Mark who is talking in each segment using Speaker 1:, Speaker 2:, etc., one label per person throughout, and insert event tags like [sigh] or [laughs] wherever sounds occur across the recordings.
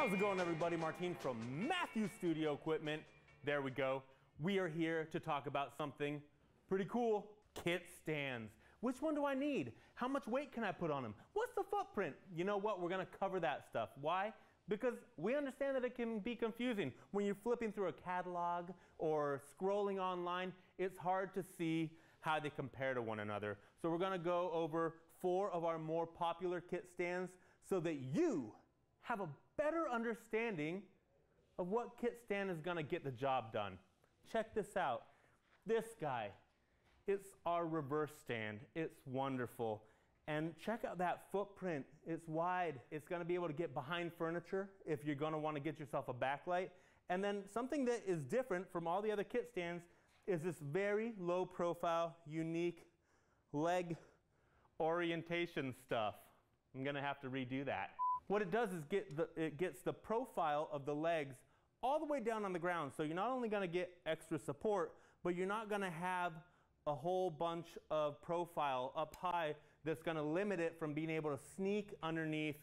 Speaker 1: How's it going, everybody? Martine from Matthews Studio Equipment. There we go. We are here to talk about something pretty cool kit stands. Which one do I need? How much weight can I put on them? What's the footprint? You know what? We're going to cover that stuff. Why? Because we understand that it can be confusing. When you're flipping through a catalog or scrolling online, it's hard to see how they compare to one another. So we're going to go over four of our more popular kit stands so that you have a better understanding of what kit stand is going to get the job done. Check this out. This guy, it's our reverse stand. It's wonderful. And check out that footprint. It's wide. It's going to be able to get behind furniture if you're going to want to get yourself a backlight. And then something that is different from all the other kit stands is this very low profile, unique leg orientation stuff. I'm going to have to redo that. What it does is get the, it gets the profile of the legs all the way down on the ground. So you're not only going to get extra support, but you're not going to have a whole bunch of profile up high that's going to limit it from being able to sneak underneath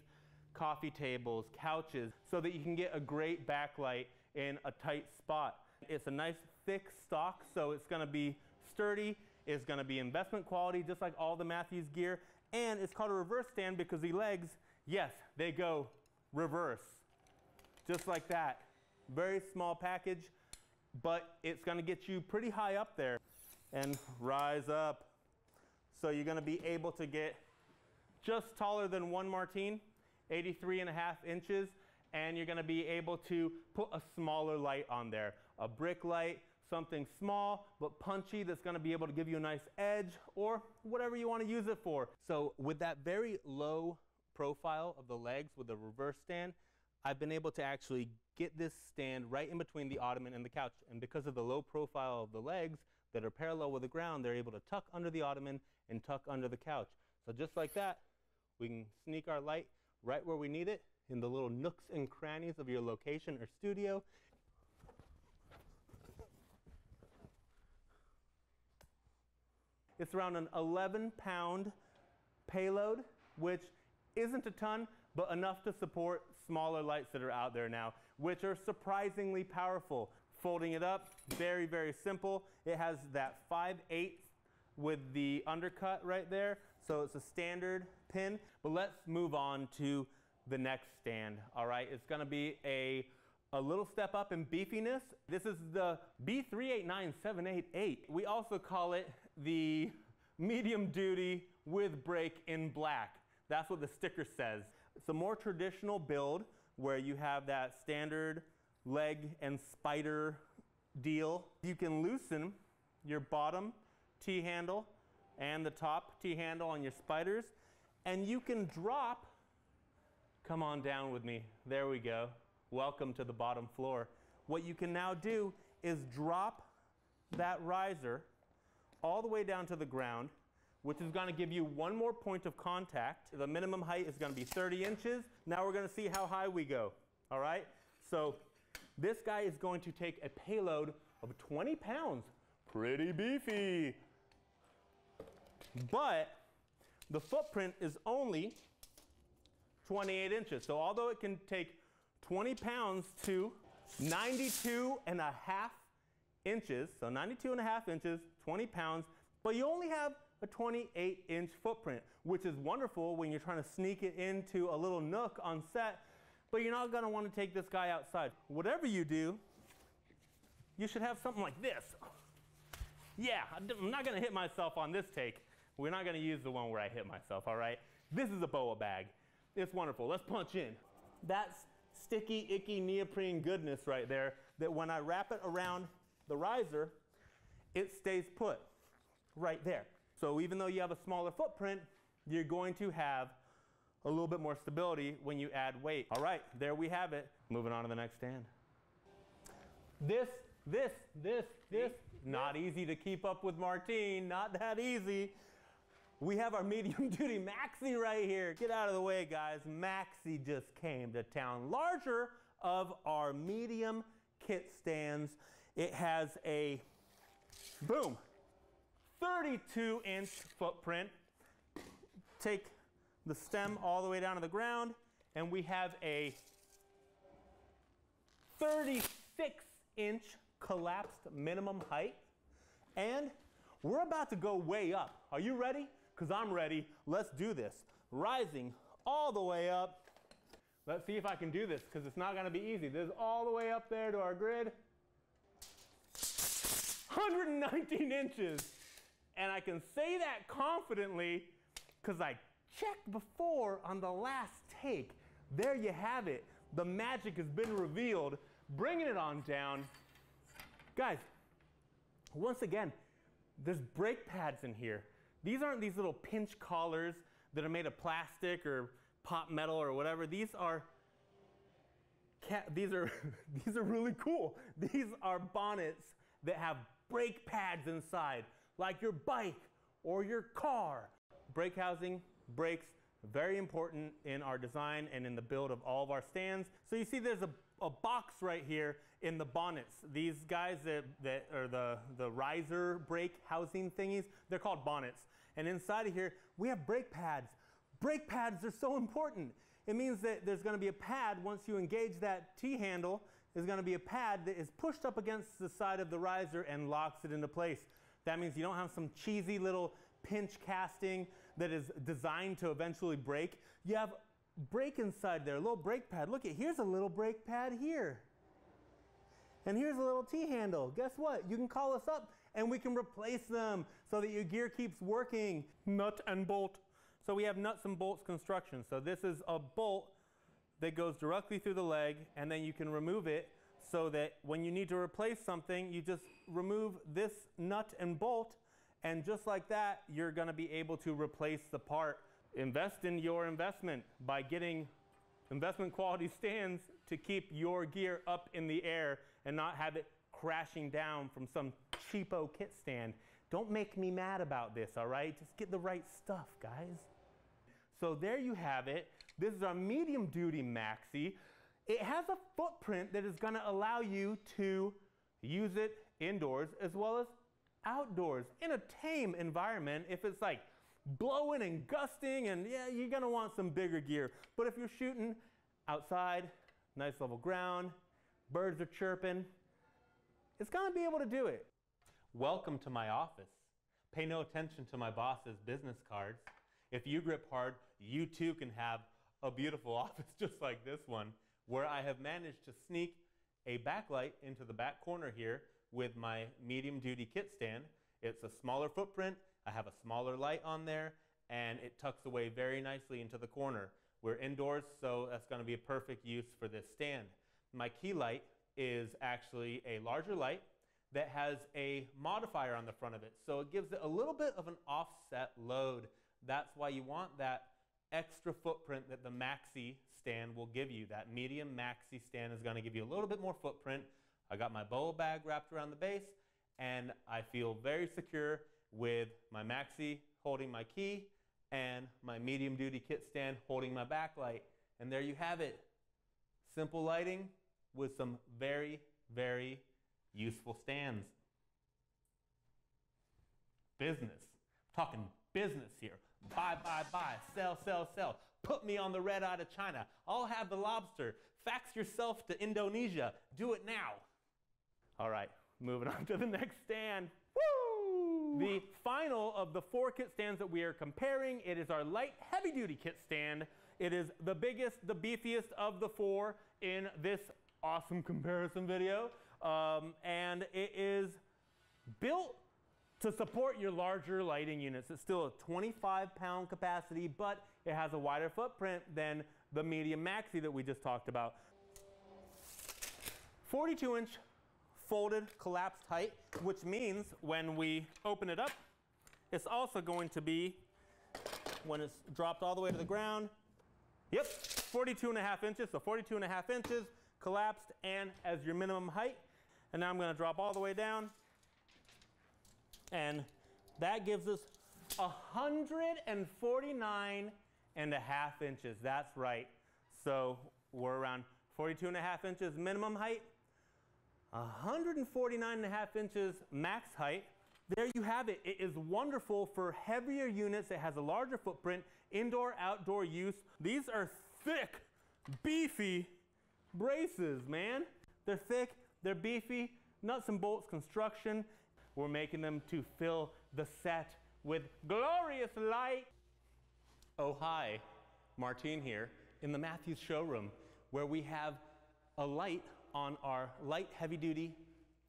Speaker 1: coffee tables, couches, so that you can get a great backlight in a tight spot. It's a nice thick stock, so it's going to be sturdy. It's going to be investment quality, just like all the Matthews gear. And it's called a reverse stand because the legs Yes, they go reverse, just like that. Very small package, but it's gonna get you pretty high up there and rise up. So you're gonna be able to get just taller than one Martine, 83 and a half inches, and you're gonna be able to put a smaller light on there. A brick light, something small but punchy that's gonna be able to give you a nice edge or whatever you wanna use it for. So with that very low profile of the legs with the reverse stand, I've been able to actually get this stand right in between the ottoman and the couch. And because of the low profile of the legs that are parallel with the ground, they're able to tuck under the ottoman and tuck under the couch. So just like that, we can sneak our light right where we need it in the little nooks and crannies of your location or studio. It's around an 11 pound payload, which isn't a ton, but enough to support smaller lights that are out there now, which are surprisingly powerful. Folding it up, very, very simple. It has that 5 8 with the undercut right there. So it's a standard pin. But let's move on to the next stand. All right, it's gonna be a, a little step up in beefiness. This is the B389788. We also call it the medium duty with brake in black. That's what the sticker says. It's a more traditional build where you have that standard leg and spider deal. You can loosen your bottom T-handle and the top T-handle on your spiders and you can drop, come on down with me, there we go. Welcome to the bottom floor. What you can now do is drop that riser all the way down to the ground which is going to give you one more point of contact. The minimum height is going to be 30 inches. Now we're going to see how high we go. All right? So this guy is going to take a payload of 20 pounds. Pretty beefy. But the footprint is only 28 inches. So although it can take 20 pounds to 92 and a half inches, so 92 and a half inches, 20 pounds, but you only have a 28 inch footprint, which is wonderful when you're trying to sneak it into a little nook on set, but you're not gonna wanna take this guy outside. Whatever you do, you should have something like this. Yeah, I'm not gonna hit myself on this take. We're not gonna use the one where I hit myself, all right? This is a BOA bag. It's wonderful. Let's punch in. That's sticky, icky neoprene goodness right there that when I wrap it around the riser, it stays put right there. So even though you have a smaller footprint, you're going to have a little bit more stability when you add weight. All right, there we have it. Moving on to the next stand. This, this, this, this, not easy to keep up with Martine, not that easy. We have our medium [laughs] duty Maxi right here. Get out of the way, guys. Maxi just came to town. Larger of our medium kit stands. It has a, boom, 32 inch footprint. Take the stem all the way down to the ground and we have a 36 inch collapsed minimum height. And we're about to go way up. Are you ready? Because I'm ready. Let's do this. Rising all the way up. Let's see if I can do this because it's not going to be easy. This is all the way up there to our grid. 119 inches. And I can say that confidently because I checked before on the last take. There you have it. The magic has been revealed. Bringing it on down. Guys, once again, there's brake pads in here. These aren't these little pinch collars that are made of plastic or pot metal or whatever. These are these are [laughs] these are really cool. These are bonnets that have brake pads inside, like your bike or your car. Brake housing, brakes, very important in our design and in the build of all of our stands. So you see there's a, a box right here in the bonnets. These guys that, that are the, the riser brake housing thingies, they're called bonnets. And inside of here, we have brake pads. Brake pads are so important. It means that there's going to be a pad once you engage that T-handle, there's going to be a pad that is pushed up against the side of the riser and locks it into place. That means you don't have some cheesy little pinch casting that is designed to eventually break. You have brake inside there, a little brake pad. Look at here's a little brake pad here. And here's a little T-handle. Guess what? You can call us up and we can replace them so that your gear keeps working. Nut and bolt. So we have nuts and bolts construction. So this is a bolt that goes directly through the leg and then you can remove it so that when you need to replace something, you just remove this nut and bolt and just like that, you're gonna be able to replace the part. Invest in your investment by getting investment quality [laughs] stands to keep your gear up in the air and not have it crashing down from some cheapo kit stand. Don't make me mad about this, all right? Just get the right stuff, guys. So there you have it. This is our medium duty maxi. It has a footprint that is gonna allow you to use it indoors as well as outdoors in a tame environment. If it's like blowing and gusting and yeah, you're gonna want some bigger gear. But if you're shooting outside, nice level ground, birds are chirping, it's gonna be able to do it. Welcome to my office. Pay no attention to my boss's business cards. If you grip hard, you too can have a beautiful [laughs] office just like this one, where I have managed to sneak a backlight into the back corner here with my medium duty kit stand. It's a smaller footprint, I have a smaller light on there, and it tucks away very nicely into the corner. We're indoors, so that's gonna be a perfect use for this stand. My key light is actually a larger light that has a modifier on the front of it. So it gives it a little bit of an offset load. That's why you want that extra footprint that the Maxi stand will give you. That medium Maxi stand is gonna give you a little bit more footprint. I got my BOA bag wrapped around the base and I feel very secure with my Maxi holding my key and my medium duty kit stand holding my backlight. And there you have it. Simple lighting with some very, very useful stands. Business. I'm talking business here. Buy, buy, buy. Sell, sell, sell. Put me on the red eye to China. I'll have the lobster. Fax yourself to Indonesia. Do it now. All right, moving [laughs] on to the next stand. Woo! The final of the four kit stands that we are comparing, it is our light heavy duty kit stand. It is the biggest, the beefiest of the four in this awesome comparison video. Um, and it is built to support your larger lighting units. It's still a 25 pound capacity, but it has a wider footprint than the medium maxi that we just talked about. 42 inch folded collapsed height, which means when we open it up, it's also going to be, when it's dropped all the way to the ground, yep, 42 and a half inches, so 42 and a half inches, collapsed and as your minimum height. And now I'm gonna drop all the way down. And that gives us 149 and a half inches. That's right. So we're around 42 and a half inches minimum height, 149 and a half inches max height. There you have it. It is wonderful for heavier units. It has a larger footprint, indoor, outdoor use. These are thick, beefy braces, man. They're thick, they're beefy, nuts and bolts construction. We're making them to fill the set with glorious light. Oh, hi, Martine here in the Matthews showroom where we have a light on our light heavy duty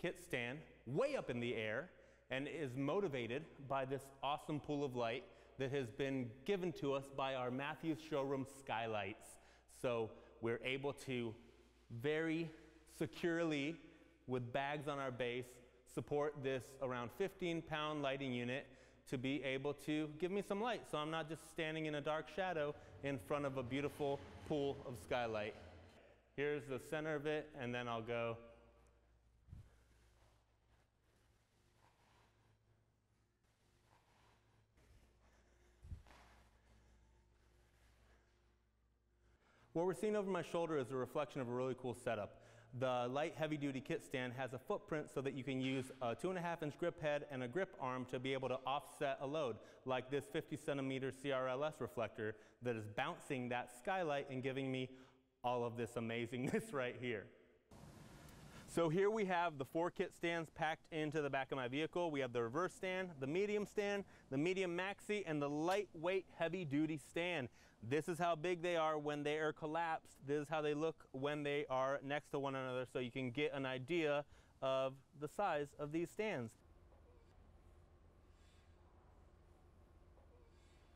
Speaker 1: kit stand way up in the air and is motivated by this awesome pool of light that has been given to us by our Matthews showroom skylights. So we're able to very securely, with bags on our base, support this around 15 pound lighting unit to be able to give me some light so I'm not just standing in a dark shadow in front of a beautiful pool of skylight. Here's the center of it, and then I'll go What we're seeing over my shoulder is a reflection of a really cool setup. The light heavy duty kit stand has a footprint so that you can use a two and a half inch grip head and a grip arm to be able to offset a load, like this 50 centimeter CRLS reflector that is bouncing that skylight and giving me all of this amazingness [laughs] right here. So here we have the four kit stands packed into the back of my vehicle. We have the reverse stand, the medium stand, the medium maxi, and the lightweight heavy duty stand. This is how big they are when they are collapsed. This is how they look when they are next to one another so you can get an idea of the size of these stands.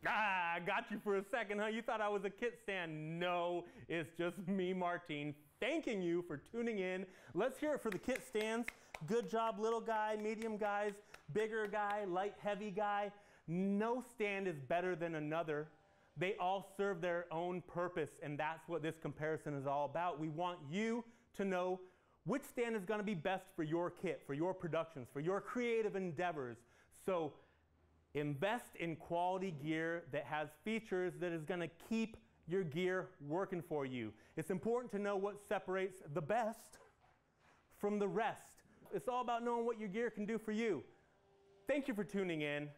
Speaker 1: Ah, I got you for a second, huh? You thought I was a kit stand. No, it's just me, Martine, thanking you for tuning in. Let's hear it for the kit stands. Good job, little guy, medium guys, bigger guy, light, heavy guy. No stand is better than another. They all serve their own purpose, and that's what this comparison is all about. We want you to know which stand is going to be best for your kit, for your productions, for your creative endeavors. So invest in quality gear that has features that is going to keep your gear working for you. It's important to know what separates the best from the rest. It's all about knowing what your gear can do for you. Thank you for tuning in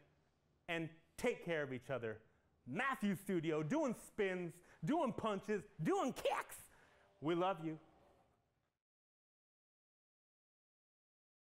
Speaker 1: and take care of each other. Matthews Studio, doing spins, doing punches, doing kicks. We love you.